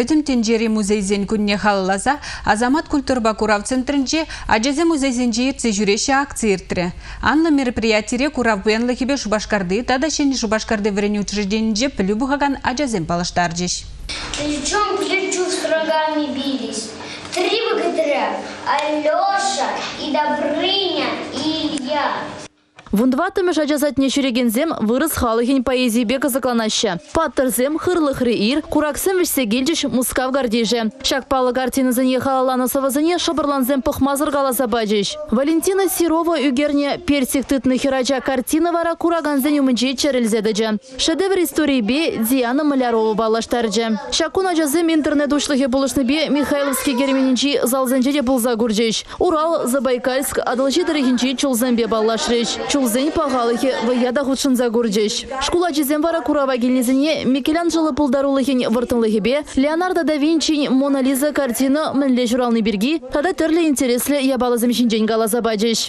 Пөтім тенжері музейзен күнне халласа, Азамат культурба курав центрінже ажезе музейзен жейіртсе жүреші акция иртірі. Анна мероприятире курав Шубашкарды, тада Шубашкарды вірені учрежденінже пілі бұғаған ажазен палыштар жеш. Плечом плечу врагами бились. Три богатыря – Алеша и Илья. Вундватымы жажазатне шүрегензем вырыс халыхин поэзии бека закланаща. Паттырзем хырлыхры ир, кураксем вишсе гельдиш мускав картина зане халалана савазане шабырланзем пухмазыр галаса бажиш. Валентина Сирова үгерне персик тытны хирача картина вара кураганзен умынче черелзедеже. Шедевр истории бе Диана Малярова балаштарже. Шакуна жазем интернет ушлыхе булышны бе Михайловский герменинчи залзенчеде булза гуржеш. Урал, Забайкальск, адылчи дырыхинчи чулзембе балашреш. Чулзень пағалыхе ваяда худшынза гуржеш. Шкула жезен вара курава гелнезіне Микеланджело пулдарулыхен выртынлыхебе Леонардо да Винчи Мона Лиза картина мінле журалны берги, тада түрлі интереслі ябалы замешінжен галаза баджеш.